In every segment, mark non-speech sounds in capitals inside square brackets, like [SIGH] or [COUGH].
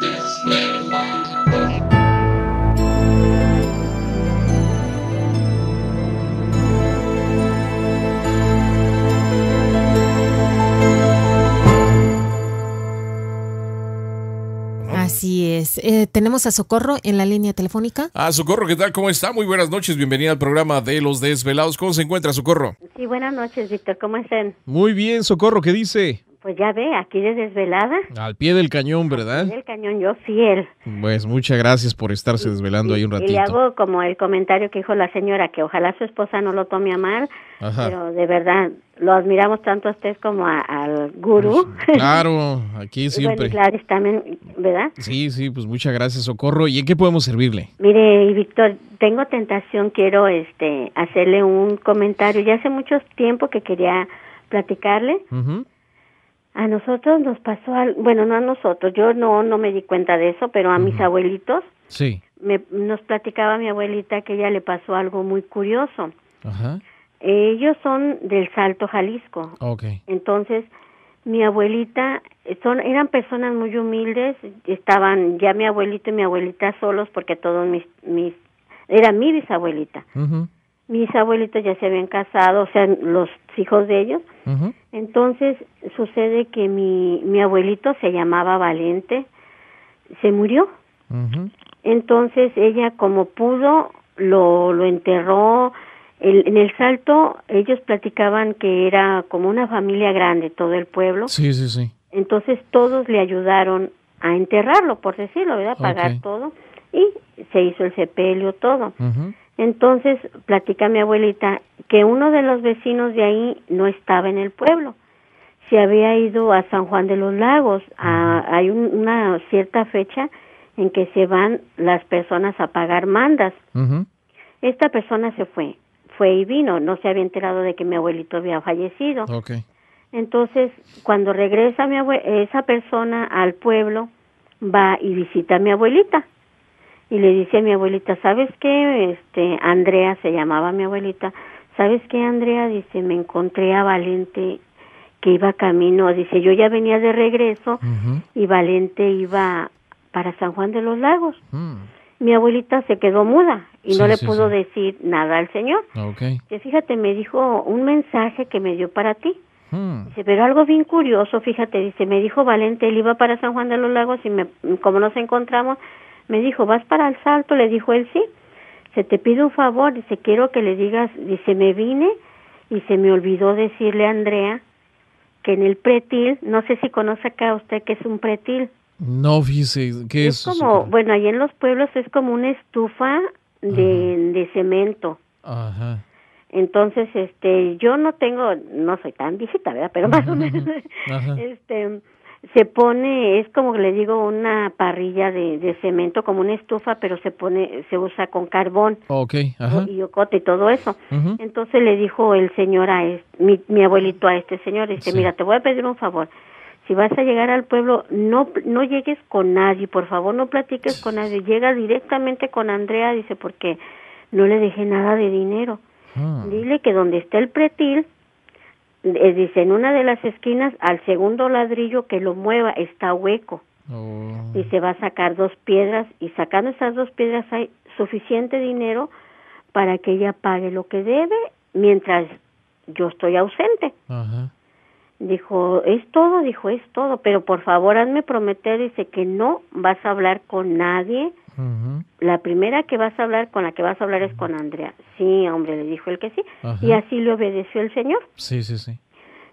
Disneyland. Así es. Eh, tenemos a Socorro en la línea telefónica. Ah, Socorro, ¿qué tal? ¿Cómo está? Muy buenas noches. Bienvenida al programa de Los Desvelados. ¿Cómo se encuentra, Socorro? Sí, buenas noches, Víctor. ¿Cómo están? Muy bien, Socorro, ¿qué dice? Pues ya ve, aquí de desvelada. Al pie del cañón, ¿verdad? Del cañón, yo fiel. Pues muchas gracias por estarse desvelando ahí un ratito. Y le hago como el comentario que dijo la señora, que ojalá su esposa no lo tome a mal, Ajá. pero de verdad, lo admiramos tanto a usted como a- al gurú. Claro, [LAUGHS] aquí Y siempre. Bueno, y Gladys también, ¿verdad? Sí, sí, pues muchas gracias, Socorro. ¿Y en qué podemos servirle? Mire, y Víctor, tengo tentación, quiero este hacerle un comentario. Ya hace mucho tiempo que quería platicarle. Ujú. A nosotros nos pasó algo, bueno, no a nosotros, yo no no me di cuenta de eso, pero a mis abuelitos Sí. me, nos platicaba mi abuelita que ella le pasó algo muy curioso. Ajá. Ellos son del Salto, Jalisco. Ok. Entonces, mi abuelita, son, eran personas muy humildes, estaban ya mi abuelito y mi abuelita solos porque todos mis, mis, era mi bisabuelita. Mis abuelitos ya se habían casado, o sea, los hijos de ellos. Entonces, sucede que mi, mi abuelito se llamaba Valente, se murió. Entonces ella como pudo lo, lo enterró. El- en el salto ellos platicaban que era como una familia grande, todo el pueblo. Sí, sí, sí. Entonces todos le ayudaron a enterrarlo, por decirlo, ¿verdad? Pagar todo. Y se hizo el sepelio, todo. Entonces platica mi abuelita que uno de los vecinos de ahí no estaba en el pueblo. Se había ido a San Juan de los Lagos. A- hay un- una cierta fecha en que se van las personas a pagar mandas. Esta persona se fue, fue y vino. No se había enterado de que mi abuelito había fallecido. Entonces, cuando regresa mi abue- esa persona al pueblo, va y visita a mi abuelita. Y le dice a mi abuelita, ¿sabes qué? Este, Andrea se llamaba mi abuelita. ¿Sabes qué, Andrea? Dice, me encontré a Valente que iba camino. Dice, yo ya venía de regreso y Valente iba para San Juan de los Lagos. Mm. Mi abuelita se quedó muda y no le sí, pudo sí. decir nada al señor. Ok. Que fíjate, me dijo un mensaje que me dio para ti. Mm. Dice, pero algo bien curioso, fíjate, dice, me dijo Valente, él iba para San Juan de los Lagos y me, como nos encontramos, me dijo, ¿vas para el salto? Le dijo él, sí. Se te pide un favor, dice, quiero que le digas, dice, me vine y se me olvidó decirle a Andrea que en el pretil, no sé si conoce acá usted que es un pretil. No, fíjese, ¿qué es? Es como, bueno, ahí en los pueblos es como una estufa de, de cemento. Ajá. Entonces, este, yo no tengo, no soy tan viejita, ¿verdad? Pero [LAUGHS] más o menos, este, se pone, es como le digo, una parrilla de, de cemento, como una estufa, pero se pone, se usa con carbón Ok, ajá. y ocote y todo eso. Entonces le dijo el señor a mi, mi abuelito a este señor, dice, Sí. mira, te voy a pedir un favor. Si vas a llegar al pueblo, no no llegues con nadie, por favor, no platiques con nadie. Llega directamente con Andrea, dice, porque no le dejé nada de dinero. Ah. Dile que donde está el pretil, eh, dice, en una de las esquinas, al segundo ladrillo que lo mueva, está hueco. Oh. Dice, va a sacar dos piedras y sacando esas dos piedras hay suficiente dinero para que ella pague lo que debe mientras yo estoy ausente. Ajá. Dijo, es todo, dijo, es todo, pero por favor hazme prometer, dice que no vas a hablar con nadie. La primera que vas a hablar, con la que vas a hablar es con Andrea. Sí, hombre, le dijo el que sí. Ajá. Y así le obedeció el señor. Sí, sí, sí.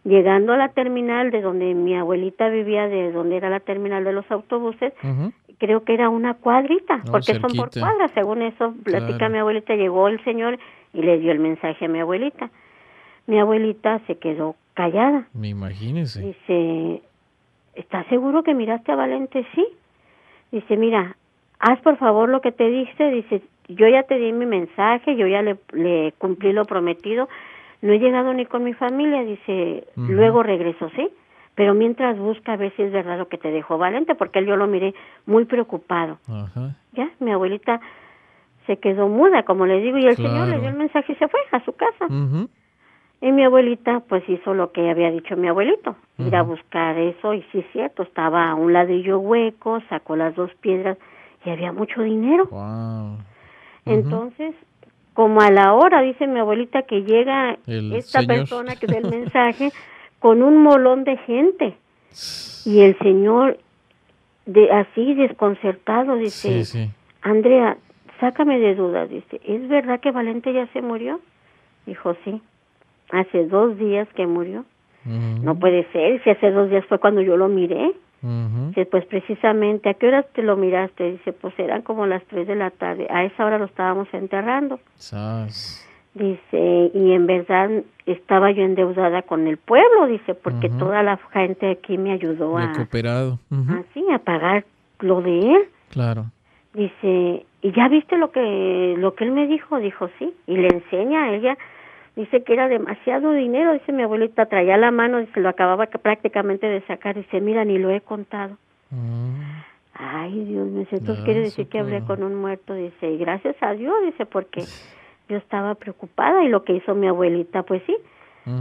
Llegando a la terminal de donde mi abuelita vivía, de donde era la terminal de los autobuses, creo que era una cuadrita, porque son por cuadras, según eso platica Claro. mi abuelita, llegó el señor y le dio el mensaje a mi abuelita. Mi abuelita se quedó callada. Me imagínese. Dice, ¿estás seguro que miraste a Valente? Sí. Dice, mira, haz por favor lo que te dije. Dice, yo ya te di mi mensaje, yo ya le, le cumplí lo prometido. No he llegado ni con mi familia. Dice, luego regreso, ¿sí? Pero mientras busca a ver si es verdad lo que te dejó Valente, porque él yo lo miré muy preocupado. Ajá. Ya, mi abuelita se quedó muda, como le digo, y el señor le dio el mensaje y se fue a su casa. Ujú. Y mi abuelita pues hizo lo que había dicho mi abuelito, ir a buscar eso y sí es cierto, estaba un ladrillo hueco, sacó las dos piedras y había mucho dinero. Wow. Entonces, como a la hora, dice mi abuelita, que llega El esta señor. persona que [LAUGHS] da el mensaje con un molón de gente. Y el señor, de así desconcertado, dice, Sí, sí. Andrea, sácame de dudas, dice, ¿es verdad que Valente ya se murió? Dijo, sí, hace dos días que murió. No puede ser, si hace dos días fue cuando yo lo miré. Dice, pues precisamente, ¿a qué horas te lo miraste? Dice, pues eran como las tres de la tarde. A esa hora lo estábamos enterrando. Sas. Dice, y en verdad estaba yo endeudada con el pueblo, dice, porque toda la gente aquí me ayudó a, Recuperado. Ujú, así, a pagar lo de él. Claro. Dice, ¿y ya viste lo que lo que él me dijo? Dijo, sí. Y le enseña a ella. Dice que era demasiado dinero. Dice mi abuelita, traía la mano, dice, lo acababa prácticamente de sacar. Dice, mira, ni lo he contado. Mm, Ay, Dios mío, entonces Ya, quiere decir que hablé con un muerto. Dice, y gracias a Dios, dice, porque yo estaba preocupada y lo que hizo mi abuelita, pues sí,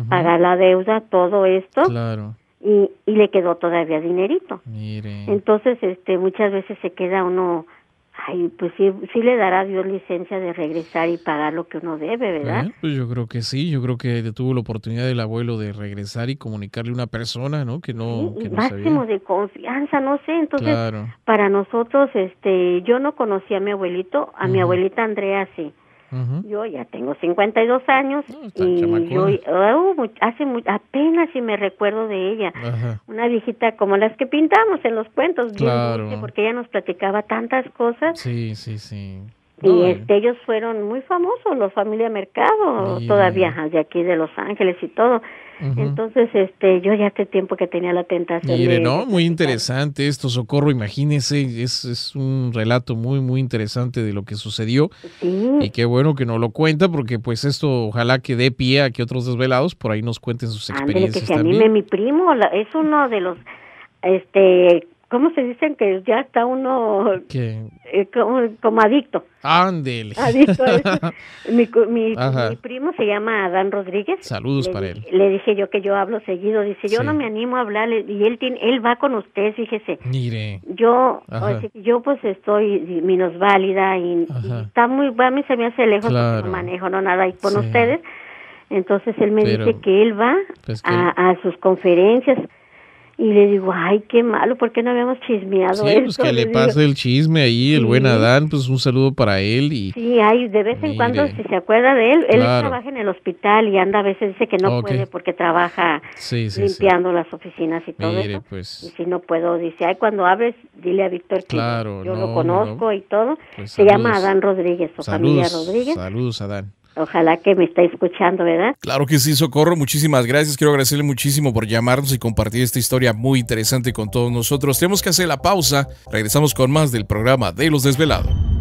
pagar la deuda, todo esto, Claro. y, y le quedó todavía dinerito. Mire. Entonces, este, muchas veces se queda uno, ay, pues sí, sí le dará a Dios licencia de regresar y pagar lo que uno debe, ¿verdad? Bueno, pues yo creo que sí, yo creo que tuvo la oportunidad el abuelo de regresar y comunicarle a una persona, ¿no? Que no, Sí, que no máximo sabía. de confianza, no sé, entonces Claro. para nosotros, este, yo no conocí a mi abuelito, a mi abuelita Andrea sí. Yo ya tengo 52 años No, y yo oh, hace mu- apenas si me recuerdo de ella. Una viejita como las que pintamos en los cuentos, bien Claro. dulce, porque ella nos platicaba tantas cosas Sí, sí, sí. Y eh, este ellos fueron muy famosos, los familia Mercado, todavía de aquí de Los Ángeles y todo. Entonces, este, yo ya hace tiempo que tenía la tentación. Mire, de- no, muy interesante esto, Socorro, imagínese, es, es un relato muy, muy interesante de lo que sucedió Sí, y qué bueno que nos lo cuenta porque pues esto ojalá que dé pie a que otros desvelados por ahí nos cuenten sus ándele, que experiencias se anime también. mi primo, la- es uno de los, este, ¿cómo se dicen que ya está uno eh, como, como adicto? ándele. Adicto [LAUGHS] mi, mi, mi primo se llama Adán Rodríguez. Saludos le, para él. Le dije yo que yo hablo seguido. Dice, yo Sí. no me animo a hablarle. Y él tiene, él va con usted, fíjese. Mire, Yo, Ajá. o sea, yo pues estoy minusválida y, y está muy, a mí se me hace lejos Claro. no manejo, no nada, y con Sí. ustedes. Entonces él me Pero, dice que él va pues, que a, a sus conferencias y le digo, ay, qué malo, ¿por qué no habíamos chismeado sí, esto? pues que le digo. pase el chisme ahí, el buen Sí. Adán, pues un saludo para él y Sí, hay de vez en cuando, Mire. si se acuerda de él, él Claro. trabaja en el hospital y anda a veces, dice que no Ok. puede porque trabaja sí, sí, limpiando las oficinas y todo Mire, eso. Y pues, si no puedo, dice, ay, cuando hables, dile a Víctor que Claro, yo no, lo no, conozco no. y todo. Pues Se llama saludos. Adán Rodríguez, su familia Rodríguez. saludos Adán. Ojalá que me esté escuchando, ¿verdad? Claro que sí, Socorro. Muchísimas gracias. Quiero agradecerle muchísimo por llamarnos y compartir esta historia muy interesante con todos nosotros. Tenemos que hacer la pausa. Regresamos con más del programa de Los Desvelados.